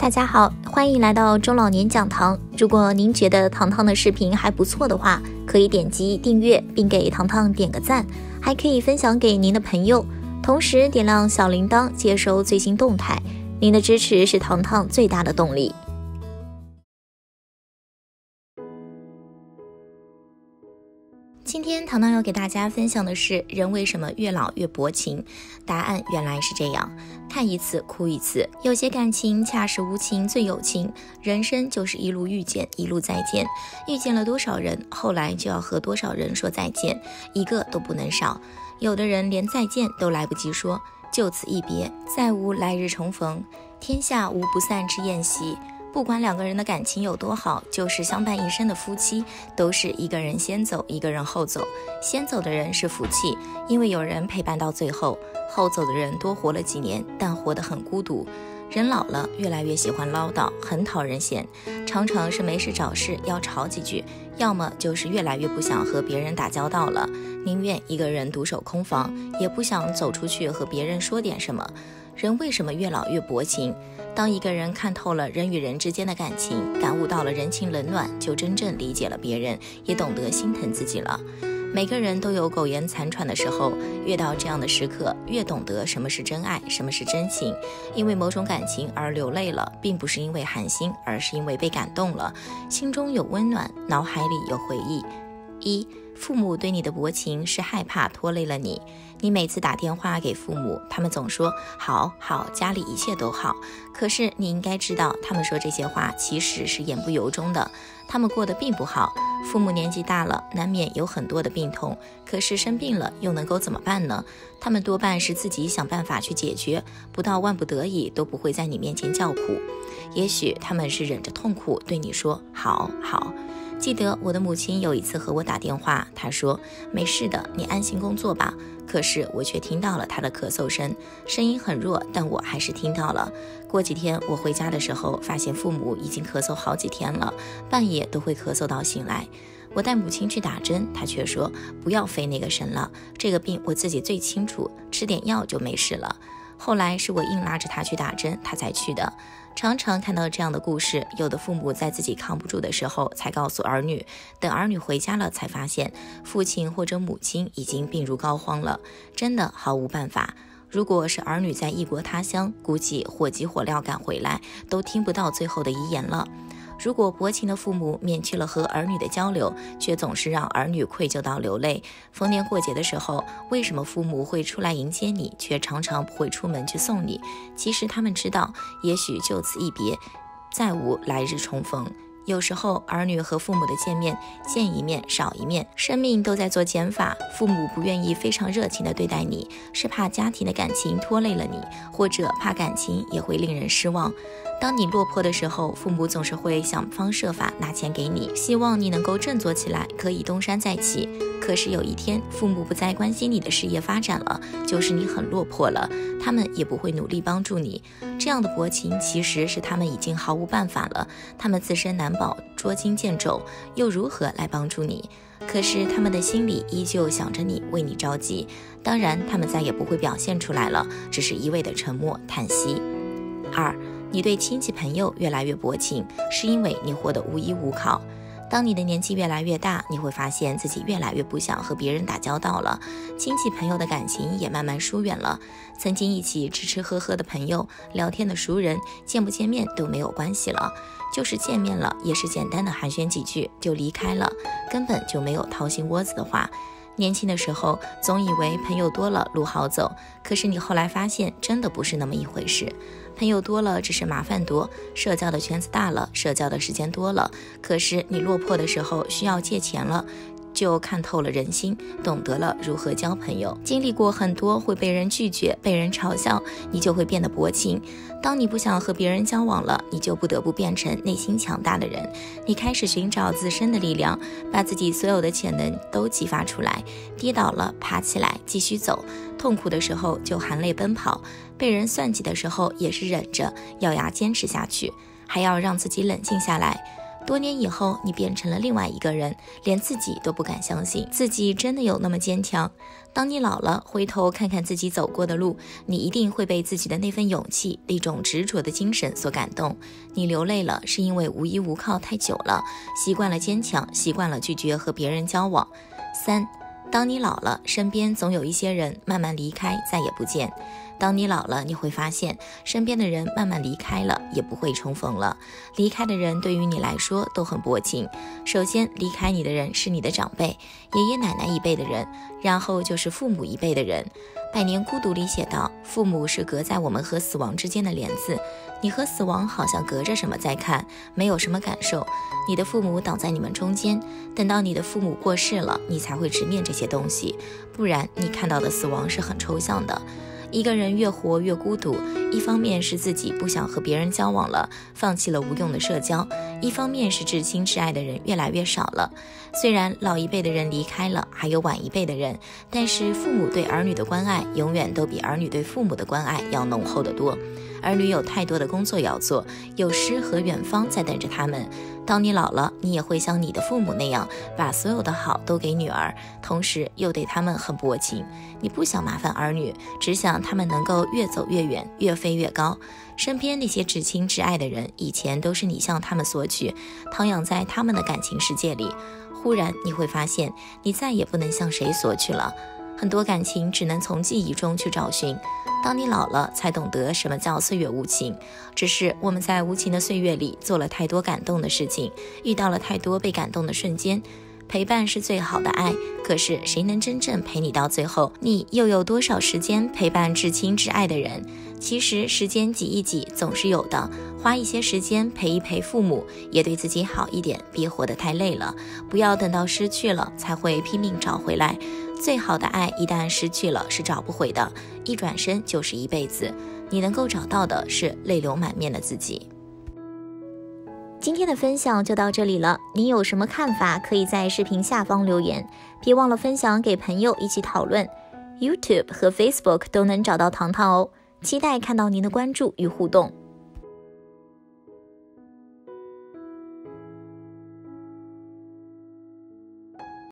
大家好，欢迎来到中老年讲堂。如果您觉得糖糖的视频还不错的话，可以点击订阅并给糖糖点个赞，还可以分享给您的朋友，同时点亮小铃铛，接收最新动态。您的支持是糖糖最大的动力。糖糖要给大家分享的是人为什么越老越薄情？答案原来是这样：看一次哭一次。有些感情恰是无情最有情，人生就是一路遇见，一路再见。遇见了多少人，后来就要和多少人说再见，一个都不能少。有的人连再见都来不及说，就此一别，再无来日重逢。天下无不散之宴席。不管两个人的感情有多好，就是相伴一生的夫妻，都是一个人先走，一个人后走。先走的人是福气，因为有人陪伴到最后；后走的人多活了几年，但活得很孤独。人老了，越来越喜欢唠叨，很讨人嫌，常常是没事找事要吵几句，要么就是越来越不想和别人打交道了，宁愿一个人独守空房，也不想走出去和别人说点什么。人为什么越老越薄情？当一个人看透了人与人之间的感情，感悟到了人情冷暖，就真正理解了别人，也懂得心疼自己了。每个人都有苟延残喘的时候，越到这样的时刻，越懂得什么是真爱，什么是真情。因为某种感情而流泪了，并不是因为寒心，而是因为被感动了，心中有温暖，脑海里有回忆。一父母对你的薄情是害怕拖累了你。你每次打电话给父母，他们总说好好，家里一切都好。可是你应该知道，他们说这些话其实是言不由衷的。他们过得并不好。父母年纪大了，难免有很多的病痛。可是生病了又能够怎么办呢？他们多半是自己想办法去解决，不到万不得已都不会在你面前叫苦。也许他们是忍着痛苦对你说好好。记得我的母亲有一次和我打电话，他说：“没事的，你安心工作吧。”可是我却听到了他的咳嗽声，声音很弱，但我还是听到了。过几天我回家的时候，发现父母已经咳嗽好几天了，半夜都会咳嗽到醒来。我带母亲去打针，她却说：“不要费那个神了，这个病我自己最清楚，吃点药就没事了。”后来是我硬拉着他去打针，他才去的。常常看到这样的故事，有的父母在自己扛不住的时候才告诉儿女，等儿女回家了才发现父亲或者母亲已经病入膏肓了，真的毫无办法。如果是儿女在异国他乡，估计火急火燎赶回来，都听不到最后的遗言了。如果薄情的父母免去了和儿女的交流，却总是让儿女愧疚到流泪，逢年过节的时候，为什么父母会出来迎接你，却常常不会出门去送你？其实他们知道，也许就此一别，再无来日重逢。有时候，儿女和父母的见面，见一面少一面，生命都在做减法。父母不愿意非常热情地对待你，是怕家庭的感情拖累了你，或者怕感情也会令人失望。当你落魄的时候，父母总是会想方设法拿钱给你，希望你能够振作起来，可以东山再起。可是有一天，父母不再关心你的事业发展了，就是你很落魄了，他们也不会努力帮助你。这样的薄情，其实是他们已经毫无办法了，他们自身难保，捉襟见肘，又如何来帮助你？可是他们的心里依旧想着你，为你着急。当然，他们再也不会表现出来了，只是一味的沉默叹息。二。你对亲戚朋友越来越薄情，是因为你活得无依无靠。当你的年纪越来越大，你会发现自己越来越不想和别人打交道了，亲戚朋友的感情也慢慢疏远了。曾经一起吃吃喝喝的朋友，聊天的熟人，见不见面都没有关系了，就是见面了，也是简单的寒暄几句就离开了，根本就没有掏心窝子的话。年轻的时候，总以为朋友多了路好走，可是你后来发现，真的不是那么一回事。朋友多了只是麻烦多，社交的圈子大了，社交的时间多了，可是你落魄的时候需要借钱了。就看透了人心，懂得了如何交朋友。经历过很多会被人拒绝、被人嘲笑，你就会变得薄情。当你不想和别人交往了，你就不得不变成内心强大的人。你开始寻找自身的力量，把自己所有的潜能都激发出来。跌倒了，爬起来，继续走。痛苦的时候就含泪奔跑，被人算计的时候也是忍着，咬牙坚持下去，还要让自己冷静下来。多年以后，你变成了另外一个人，连自己都不敢相信自己真的有那么坚强。当你老了，回头看看自己走过的路，你一定会被自己的那份勇气、那种执着的精神所感动。你流泪了，是因为无依无靠太久了，习惯了坚强，习惯了拒绝和别人交往。三。当你老了，身边总有一些人慢慢离开，再也不见。当你老了，你会发现身边的人慢慢离开了，也不会重逢了。离开的人对于你来说都很薄情。首先离开你的人是你的长辈，爷爷奶奶一辈的人，然后就是父母一辈的人。《百年孤独》里写道：“父母是隔在我们和死亡之间的帘子，你和死亡好像隔着什么在看，没有什么感受。你的父母挡在你们中间，等到你的父母过世了，你才会直面这些东西，不然你看到的死亡是很抽象的。”一个人越活越孤独，一方面是自己不想和别人交往了，放弃了无用的社交；一方面是至亲至爱的人越来越少了。虽然老一辈的人离开了，还有晚一辈的人，但是父母对儿女的关爱永远都比儿女对父母的关爱要浓厚得多。儿女有太多的工作要做，有诗和远方在等着他们。当你老了，你也会像你的父母那样，把所有的好都给女儿，同时又对他们很薄情。你不想麻烦儿女，只想他们能够越走越远，越飞越高。身边那些至亲至爱的人，以前都是你向他们索取，徜徉在他们的感情世界里。忽然你会发现，你再也不能向谁索取了。很多感情只能从记忆中去找寻。当你老了，才懂得什么叫岁月无情。只是我们在无情的岁月里做了太多感动的事情，遇到了太多被感动的瞬间。陪伴是最好的爱，可是谁能真正陪你到最后？你又有多少时间陪伴至亲至爱的人？其实时间挤一挤总是有的，花一些时间陪一陪父母，也对自己好一点。别活得太累了，不要等到失去了才会拼命找回来。最好的爱一旦失去了是找不回的，一转身就是一辈子。你能够找到的是泪流满面的自己。今天的分享就到这里了，你有什么看法？可以在视频下方留言，别忘了分享给朋友一起讨论。YouTube 和 Facebook 都能找到糖糖哦，期待看到您的关注与互动。